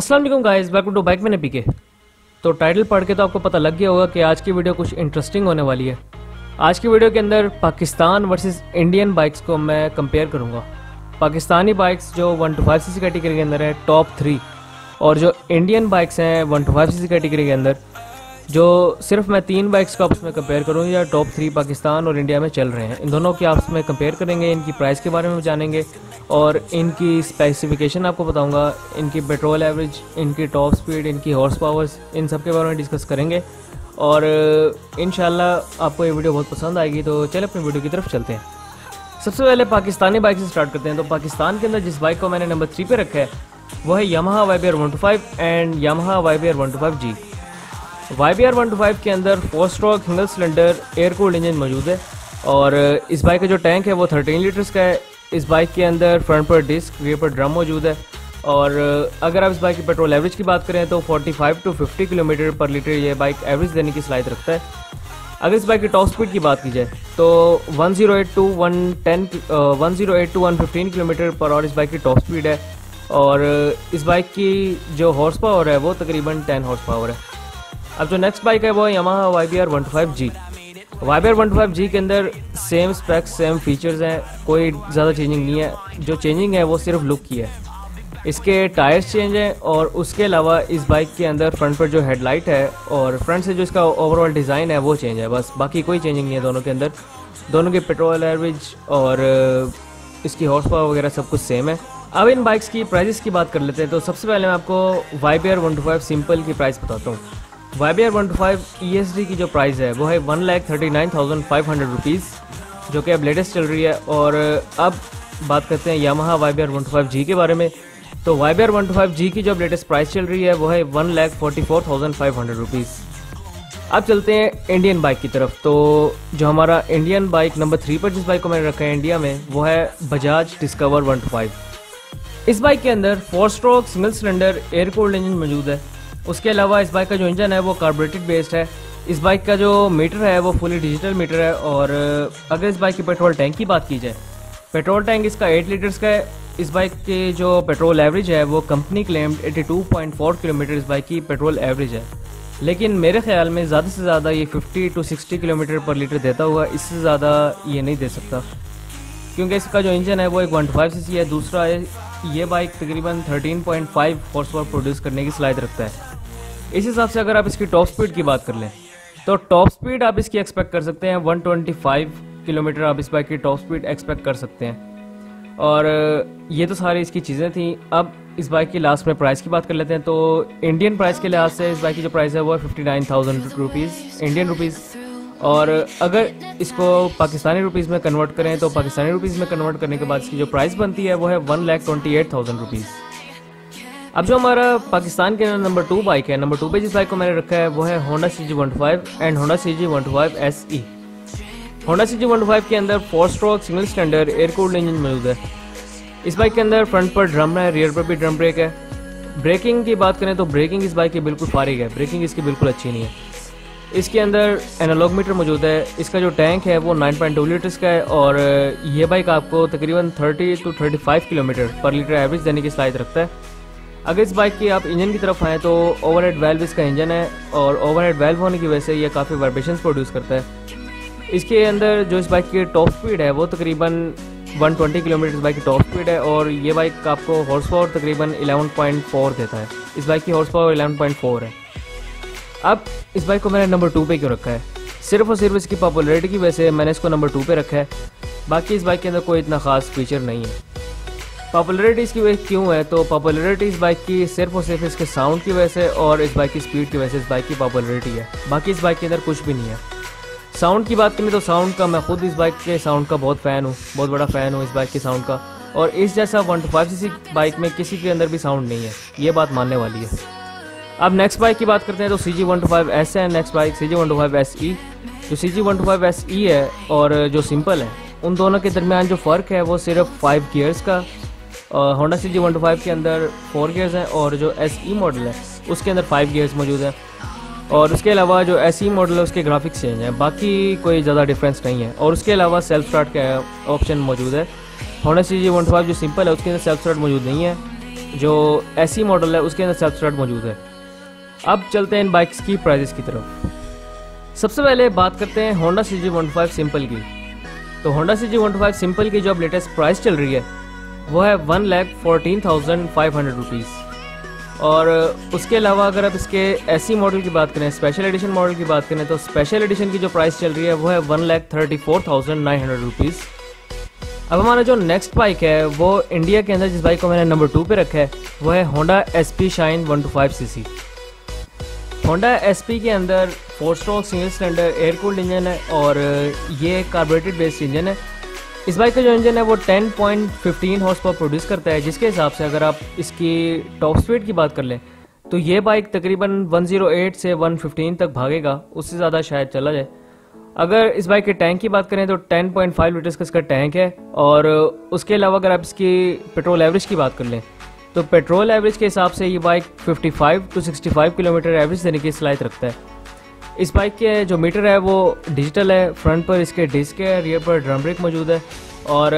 Aslam guys welcome to bike मैंने PK तो title पढ़ के तो आपको पता लग गया होगा कि आज की वीडियो कुछ इंटरेस्टिंग होने वाली है। आज की वीडियो के अंदर पाकिस्तान वर्सेस इंडियन बाइक्स को मैं कंपेयर करूँगा। पाकिस्तानी बाइक्स जो one two five C category के अंदर है टॉप थ्री और जो इंडियन बाइक्स हैं one two five C category के अंदर जो सिर्फ़ मैं तीन बाइक्स को आपस में कंपेयर करूँ, या टॉप थ्री पाकिस्तान और इंडिया में चल रहे हैं, इन दोनों की आपस में कंपेयर करेंगे, इनकी प्राइस के बारे में जानेंगे, और इनकी स्पेसिफिकेशन आपको बताऊँगा, इनकी पेट्रोल एवरेज इनकी टॉप स्पीड इनकी हॉर्स पावर्स इन सब के बारे में डिस्कस करेंगे। और इन आपको ये वीडियो बहुत पसंद आएगी तो चले अपनी वीडियो की तरफ़ चलते हैं। सबसे पहले पाकिस्तानी बाइक से स्टार्ट करते हैं तो पाकिस्तान के अंदर जिस बाइक को मैंने नंबर थ्री पे रखा है, वो है Yamaha Y B R one two five and Yamaha Y B R one two five G Y B R one two five के अंदर four stroke single cylinder air cooled engine मौजूद है और इस बाइक का जो टैंक है वो थर्टीन लीटर्स का है। इस बाइक के अंदर फ्रंट पर डिस्क रियर पर ड्रम मौजूद है और अगर आप इस बाइक की पेट्रोल एवरेज की बात करें तो 45 टू 50 किलोमीटर पर लीटर ये बाइक एवरेज देने की सलाहियत रखता है। अगर इस बाइक की टॉप स्पीड की बात की जाए तो 108 टू 110 108 टू 115 किलोमीटर पर और इस बाइक की टॉप स्पीड है और इस बाइक की जो हॉर्स पावर है वो तकरीबन 10 हॉर्स पावर है। अब जो नेक्स्ट बाइक है वो है Yamaha Y B R one two five G Y B R one two five G के अंदर सेम स्पेक्स सेम फीचर्स हैं, कोई ज़्यादा चेंजिंग नहीं है। जो चेंजिंग है वो सिर्फ़ लुक की है। इसके टायर्स चेंज हैं और उसके अलावा इस बाइक के अंदर फ्रंट पर जो हेडलाइट है और फ्रंट से जो इसका ओवरऑल डिज़ाइन है वो चेंज है। बस बाकी कोई चेंजिंग नहीं है दोनों के अंदर। दोनों के पेट्रोल एवरेज और इसकी हॉर्स पावर वगैरह सब कुछ सेम है। अब इन बाइक्स की प्राइजेस की बात कर लेते हैं तो सबसे पहले मैं आपको Y B R one two five simple की प्राइस बताता हूँ। Y B R one two five E S D की जो प्राइस है, वो है one lakh thirty nine thousand five hundred rupees जो कि अब लेटेस्ट चल रही है। और अब बात करते हैं Yamaha Y B R one two five G के बारे में। तो Y B R one two five G की जो अब लेटेस्ट प्राइस चल रही है, वो है one lakh forty four thousand five hundred rupees अब चलते हैं इंडियन बाइक की तरफ़। तो जो हमारा इंडियन बाइक नंबर थ्री पर जिस बाइक को मैंने रखा है इंडिया में, वो है Bajaj Discover one two five इस बाइक के अंदर four stroke single cylinder air cooled engine मौजूद है। उसके अलावा इस बाइक का जो इंजन है वो कार्बोरेटेड बेस्ड है। इस बाइक का जो मीटर है, वो फुली डिजिटल मीटर है और अगर इस बाइक की पेट्रोल टैंक की बात की जाए पेट्रोल टैंक इसका 8 लीटर्स का है। इस बाइक की जो पेट्रोल एवरेज है, वो कंपनी क्लेम्ड 82.4 किलोमीटर इस बाइक की पेट्रोल एवरेज है। लेकिन मेरे ख्याल में ज़्यादा से ज़्यादा ये 50 टू 60 किलोमीटर पर लीटर देता हुआ इससे ज़्यादा ये नहीं दे सकता। क्योंकि इसका जो इंजन है, वो एक वन फाइव सी है, दूसरा है ये बाइक तकरीबन 13.5 हॉर्स पावर प्रोड्यूस करने की सलाहियत रखता है। इस हिसाब से अगर आप इसकी टॉप स्पीड की बात कर लें तो टॉप स्पीड आप इसकी एक्सपेक्ट कर सकते हैं 125 किलोमीटर आप इस बाइक की टॉप स्पीड एक्सपेक्ट कर सकते हैं। और ये तो सारी इसकी चीज़ें थी। अब इस बाइक की लास्ट में प्राइस की बात कर लेते हैं तो इंडियन प्राइस के लिहाज से इस बाइक की जो प्राइस है, वो fifty nine thousand rupees Indian rupees और, अगर इसको पाकिस्तानी रुपीज़ में कन्वर्ट करें तो पाकिस्तानी रुपीज़ में कन्वर्ट करने के बाद इसकी जो प्राइस बनती है, वो है one lakh twenty eight thousand rupees अब जो हमारा पाकिस्तान के अंदर नंबर टू बाइक है नंबर टू पे जिस बाइक को मैंने रखा है, वो है Honda C G one five and Honda C G one five S E Honda C G one five के अंदर four stroke single standard air cooled engine मौजूद है। इस बाइक के अंदर फ्रंट पर ड्रम है रियर पर भी ड्रम ब्रेक है। ब्रेकिंग की बात करें तो ब्रेकिंग इस बाइक की बिल्कुल फारिग है ब्रेकिंग इसकी बिल्कुल अच्छी नहीं है। इसके अंदर एनालॉग मीटर मौजूद है। इसका जो टैंक है, वो 9.2 लीटर्स का है और ये बाइक आपको तकरीबन 30 to 35 kilometre per litre average देने की सलाहियत रखता है। अगर इस बाइक की आप इंजन की तरफ़ आएँ तो ओवर हेड वेल्व इसका इंजन है और ओवर हेड वेल्व होने की वजह से ये काफ़ी वाइब्रेशन प्रोड्यूस करता है। इसके अंदर जो इस बाइक की टॉप स्पीड है, वो तकरीबन 120 किलोमीटर इस बाइक की टॉप स्पीड है और ये बाइक आपको हॉर्स पावर तकरीबन 11.4 देता है। इस बाइक की हॉर्स पावर 11.4 है। अब इस बाइक को मैंने नंबर टू पे क्यों रखा है? सिर्फ़ और सिर्फ़ इसकी पॉपुलरिटी की वजह से मैंने इसको नंबर टू पे रखा है। बाकी इस बाइक के अंदर कोई इतना खास फीचर नहीं है। पॉपुलरिटी इसकी वजह क्यों है? तो पॉपुलरिटी इस बाइक की सिर्फ़ और सिर्फ़ इसके साउंड की वजह से और इस बाइक की स्पीड की वजह से इस बाइक की पॉपुलरिटी है। बाकी इस बाइक के अंदर कुछ भी नहीं है। साउंड की बात करें तो साउंड का, मैं खुद इस बाइक के साउंड का बहुत फ़ैन हूँ, बहुत बड़ा फ़ैन हूँ इस बाइक के साउंड का। और इस जैसा one two five C bike में किसी के अंदर भी साउंड नहीं है। ये बात मानने वाली है। अब नेक्स्ट बाइक की बात करते हैं तो C G one two five S है next bike C G one two five S E जो C G one two five S E है और जो सिंपल है, उन दोनों के दरमियान जो फ़र्क है वो सिर्फ़ फाइव गियर्स का Honda C G one two five के अंदर फोर गियर्स हैं और जो एस ई मॉडल है, उसके अंदर फाइव गियर्स मौजूद हैं। और उसके अलावा जो एस ई मॉडल है, उसके ग्राफिक्स चेंज हैं। बाकी कोई ज़्यादा डिफरेंस नहीं है। और उसके अलावा सेल्फ स्टार्ट का ऑप्शन मौजूद है। Honda C G one two five जो सिंपल है, उसके अंदर सेल्फ स्टार्ट मौजूद नहीं है। जो ऐसी मॉडल है, उसके अंदर सेल्फ स्टार्ट मौजूद है। अब चलते हैं इन बाइक्स की प्राइजेस की तरफ़। सबसे पहले बात करते हैं Honda C G one two five simple की। तो Honda C G one two five simple की जो अब लेटेस्ट प्राइस चल रही है वो है one lakh fourteen thousand five hundred rupees और उसके अलावा अगर आप इसके ऐसी मॉडल की बात करें स्पेशल एडिशन मॉडल की बात करें तो स्पेशल एडिशन की जो प्राइस चल रही है, वो है one lakh thirty four thousand nine hundred rupees अब हमारा जो नेक्स्ट बाइक है, वो इंडिया के अंदर जिस बाइक को मैंने नंबर टू पे रखा है, वो है Honda S P shine one two five C C Honda S P के अंदर four stroke single cylinder air cooled engine है और ये कार्बोरेटेड बेस्ड इंजन है। इस बाइक का जो इंजन है वो 10.15 हॉर्स पावर प्रोड्यूस करता है, जिसके हिसाब से अगर आप इसकी टॉप स्पीड की बात कर लें तो ये बाइक तकरीबन 108 से 115 तक भागेगा, उससे ज़्यादा शायद चला जाए। अगर इस बाइक के टैंक की बात करें तो 10.5 लीटर्स का इसका टैंक है, और उसके अलावा अगर आप इसकी पेट्रोल एवरेज की बात कर लें तो पेट्रोल एवरेज के हिसाब से ये बाइक 55 टू 65 किलोमीटर एवरेज देने की सलाहियत रखता है। इस बाइक के जो मीटर है, वो डिजिटल है, फ्रंट पर इसके डिस्क है, रियर पर ड्रम ब्रेक मौजूद है। और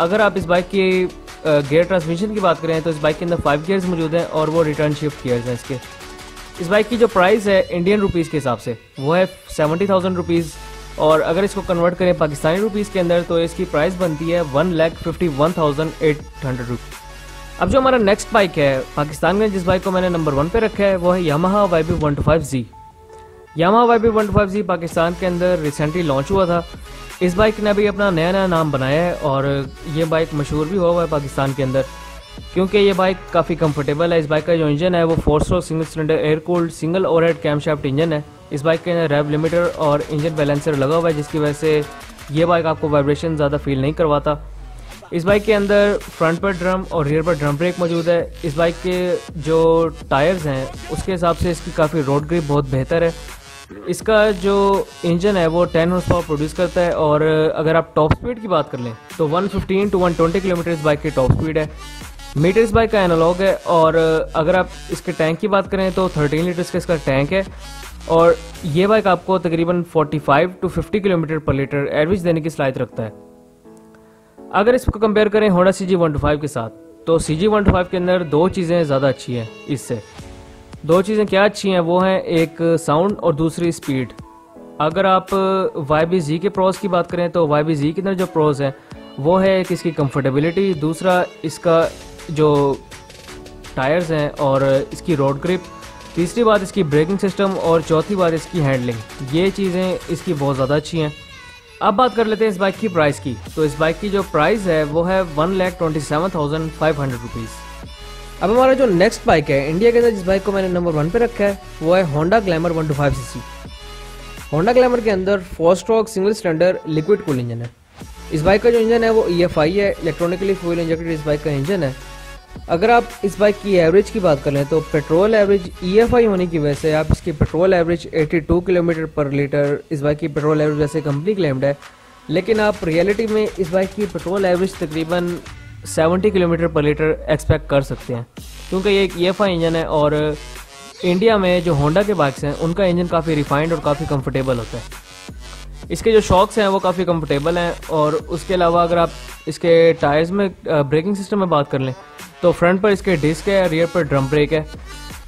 अगर आप इस बाइक की गियर ट्रांसमिशन की बात करें तो इस बाइक के अंदर फाइव गियर्स मौजूद हैं और वो रिटर्न शिफ्ट गियर्स हैं इसके। इस बाइक की जो प्राइस है, इंडियन रुपीज़ के हिसाब से, वो है सेवेंटी थाउज़ेंड रुपीज़ और अगर इसको कन्वर्ट करें पाकिस्तानी रुपीज़ के अंदर तो इसकी प्राइस बनती है one lakh fifty one thousand eight hundred rupees अब जो हमारा नेक्स्ट बाइक है, पाकिस्तान में जिस बाइक को मैंने नंबर वन पे रखा है, वो है Yamaha Y B one two five G. Yamaha Y G Pakistan के अंदर रिसेंटली लॉन्च हुआ था। इस बाइक ने अभी अपना नया नया नाम बनाया है और ये बाइक मशहूर भी हुआ है पाकिस्तान के अंदर। क्योंकि ये बाइक काफ़ी कंफर्टेबल है। इस बाइक का जो इंजन है वो four stroke single cylinder air cooled single over head camshaft engine है। इस बाइक के अंदर रैब लिमिटर और इंजन बैलेंसर लगा हुआ है, जिसकी वजह से ये बाइक आपको वाइब्रेशन ज़्यादा फील नहीं करवाता। इस बाइक के अंदर फ्रंट पर ड्रम और रियर पर ड्रम ब्रेक मौजूद है। इस बाइक के जो टायर्स हैं, उसके हिसाब से इसकी काफ़ी रोड ग्रिप बहुत बेहतर है। इसका जो इंजन है, वो 10 हॉर्स पावर प्रोड्यूस करता है और अगर आप टॉप स्पीड की बात कर लें तो 115 टू 120 किलोमीटर इस बाइक की टॉप स्पीड है। मीटर इस बाइक का एनालॉग है और अगर आप इसके टैंक की बात करें तो 13 लीटर्स का इसका टैंक है और ये बाइक आपको तकरीबन 45 to 50 kilometre per litre average देने की सलाहियत रखता है। अगर इसको कंपेयर करें होंडा सी जी के साथ तो सी जी के अंदर दो चीज़ें ज़्यादा अच्छी हैं इससे। दो चीज़ें क्या अच्छी हैं, वो हैं एक साउंड और दूसरी स्पीड अगर आप वाई बी जी के प्रोज की बात करें तो वाई बी जी के अंदर जो प्रोज है, वो है एक इसकी कंफर्टेबिलिटी दूसरा इसका जो टायर्स हैं और इसकी रोड ग्रिप तीसरी बात इसकी ब्रेकिंग सिस्टम और चौथी बात इसकी हैंडलिंग ये चीज़ें इसकी बहुत ज़्यादा अच्छी हैं। अब बात कर लेते हैं इस बाइक की प्राइस की। तो इस बाइक की जो प्राइस है, वो है one lakh twenty seven thousand five hundred rupees अब हमारा जो नेक्स्ट बाइक है इंडिया के अंदर जिस बाइक को मैंने नंबर वन पे रखा है, वो है Honda glamour one two five C C Honda glamour के अंदर four stroke single cylinder liquid cool engine है। इस बाइक का जो इंजन है, वो ई एफ़ आई है इलेक्ट्रॉनिकली फ्यूल इंजेक्टेड इस बाइक का इंजन है। अगर आप इस बाइक की एवरेज की बात कर तो petrol average E F I होने की वजह से आप इसकी petrol average 82 kilometre per litre इस बाइक की पेट्रोल एवरेज वैसे कंपनी क्लेम्ड है। लेकिन आप रियलिटी में इस बाइक की पेट्रोल एवरेज तकरीबन 70 किलोमीटर पर लीटर एक्सपेक्ट कर सकते हैं। क्योंकि ये एक ई e इंजन है और इंडिया में जो होंडा के बाइक्स हैं, उनका इंजन काफ़ी रिफाइंड और काफ़ी कंफर्टेबल होता है। इसके जो शॉक्स हैं, वो काफ़ी कंफर्टेबल हैं और उसके अलावा अगर आप इसके टायर्स में ब्रेकिंग सिस्टम में बात कर लें तो फ्रंट पर इसके डिस्क है रियर पर ड्रम ब्रेक है।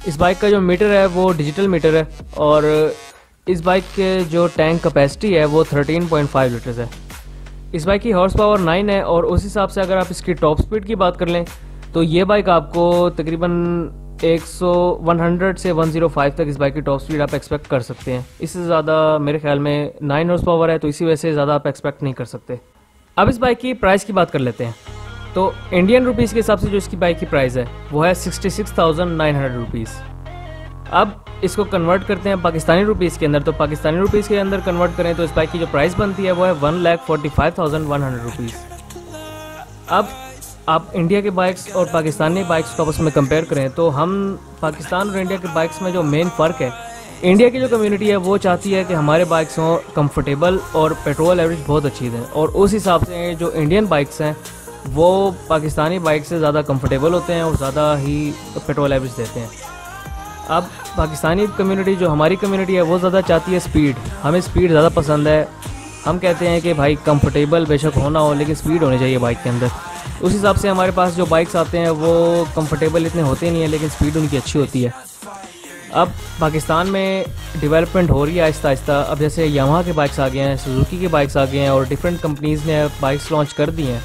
इस बाइक का जो मीटर है, वो डिजिटल मीटर है और इस बाइक के जो टैंक कैपेसिटी है, वो 13.5 लीटर्स है। इस बाइक की हॉर्स पावर नाइन है और उस हिसाब से अगर आप इसकी टॉप स्पीड की बात कर लें तो ये बाइक आपको तकरीबन 100 100 से 105 तक इस बाइक की टॉप स्पीड आप एक्सपेक्ट कर सकते हैं। इससे ज़्यादा मेरे ख्याल में नाइन हॉर्स पावर है तो इसी वजह से ज़्यादा आप एक्सपेक्ट नहीं कर सकते। अब इस बाइक की प्राइस की बात कर लेते हैं। तो इंडियन रुपीज़ के हिसाब से जो इसकी बाइक की प्राइस है, वो है sixty six thousand nine hundred rupees अब इसको कन्वर्ट करते हैं पाकिस्तानी रुपीज़ के अंदर। तो पाकिस्तानी रुपीज़ के अंदर कन्वर्ट करें तो इस बाइक की जो प्राइस बनती है वो है one lakh forty five thousand one hundred rupees अब आप इंडिया के बाइक्स और पाकिस्तानी बाइक्स को आपस में कंपेयर करें तो हम पाकिस्तान और इंडिया के बाइक्स में जो मेन फ़र्क है इंडिया की जो कम्युनिटी है वो चाहती है कि हमारे बाइक्स हों कंफर्टेबल और पेट्रोल एवरेज बहुत अच्छी दें। और उस हिसाब से जो इंडियन बाइक्स हैं, वो पाकिस्तानी बाइक से ज़्यादा कंफर्टेबल होते हैं और ज़्यादा ही पेट्रोल एवरेज देते हैं। अब पाकिस्तानी कम्युनिटी जो हमारी कम्युनिटी है, वो ज़्यादा चाहती है स्पीड हमें स्पीड ज़्यादा पसंद है। हम कहते हैं कि भाई कंफर्टेबल बेशक होना हो, लेकिन स्पीड होनी चाहिए बाइक के अंदर। उस हिसाब से हमारे पास जो बाइक्स आते हैं, वो कंफर्टेबल इतने होते नहीं हैं, लेकिन स्पीड उनकी अच्छी होती है। अब पाकिस्तान में डेवलपमेंट हो रही है आहिस्ता आहिस्ता। अब जैसे यामा के बाइक्स आ गए हैं सुजुकी के बाइक्स आ गए हैं, और डिफरेंट कंपनीज़ ने बाइक्स लॉन्च कर दी हैं।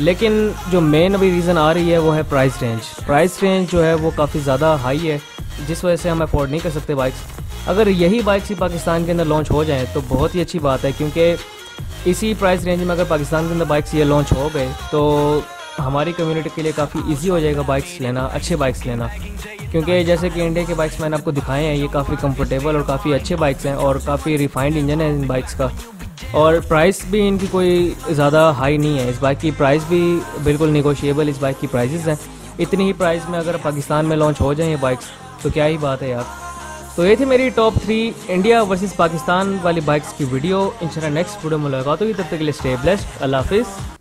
लेकिन जो मेन अभी रीज़न आ रही है, वो है प्राइस रेंज प्राइस रेंज जो है, वो काफ़ी ज़्यादा हाई है। जिस वजह से हम अफोर्ड नहीं कर सकते बाइक्स अगर यही बाइक्स ही पाकिस्तान के अंदर लॉन्च हो जाएँ तो बहुत ही अच्छी बात है, क्योंकि इसी प्राइस रेंज में अगर पाकिस्तान के अंदर बाइक्स ये लॉन्च हो गए तो हमारी कम्युनिटी के लिए काफ़ी इजी हो जाएगा बाइक्स लेना, अच्छे बाइक्स लेना। क्योंकि जैसे कि इंडिया के बाइक्स मैंने आपको दिखाए हैं, ये काफ़ी कंफर्टेबल और काफ़ी अच्छे बाइक्स हैं और काफ़ी रिफाइंड इंजन है इन बाइक्स का। और प्राइस भी इनकी कोई ज़्यादा हाई नहीं है, इस बाइक की प्राइस भी बिल्कुल निगोशिएबल इस बाइक की प्राइजेस हैं। इतनी ही प्राइस में अगर पाकिस्तान में लॉन्च हो जाए ये बाइक्स तो क्या ही बात है यार। तो ये थी मेरी top three India versus Pakistan वाली बाइक्स की वीडियो इंशाल्लाह नेक्स्ट वीडियो में मुलाकात तो तब तक के लिए स्टे ब्लेस्ड अल्लाह हाफिज़।